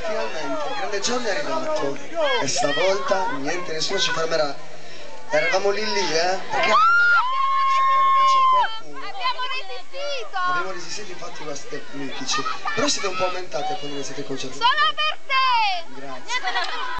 finalmente, il grande giorno è arrivato. E stavolta niente, nessuno ci fermerà. Eravamo lì lì, eh? Perché. Abbiamo resistito! Abbiamo resistito infatti i vostri mitici. Però siete un po' aumentate quando iniziate il concerto. Solo.